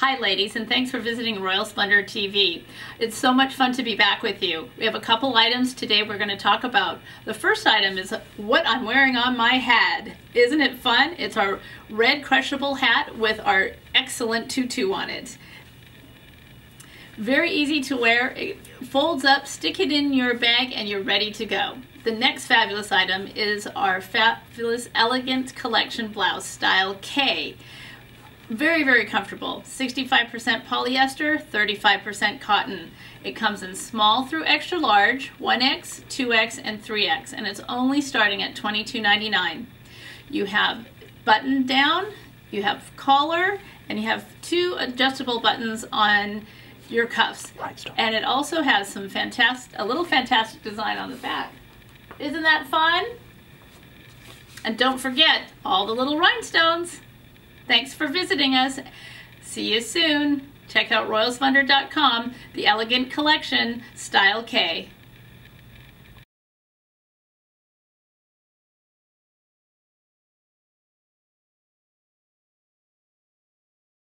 Hi ladies and thanks for visiting Royal Splendor TV. It's so much fun to be back with you. We have a couple items today we're going to talk about. The first item is what I'm wearing on my head. Isn't it fun? It's our red crushable hat with our excellent tutu on it. Very easy to wear. It folds up, stick it in your bag and you're ready to go. The next fabulous item is our fabulous elegant collection blouse style K very, very comfortable. 65% polyester, 35% cotton. It comes in small through extra large, 1X, 2X, and 3X, and it's only starting at $22.99. You have button down, you have collar, and you have two adjustable buttons on your cuffs. And it also has some fantastic, a little fantastic design on the back. Isn't that fun? And don't forget all the little rhinestones. Thanks for visiting us. See you soon. Check out royalsplendor.com, the elegant collection, Style K.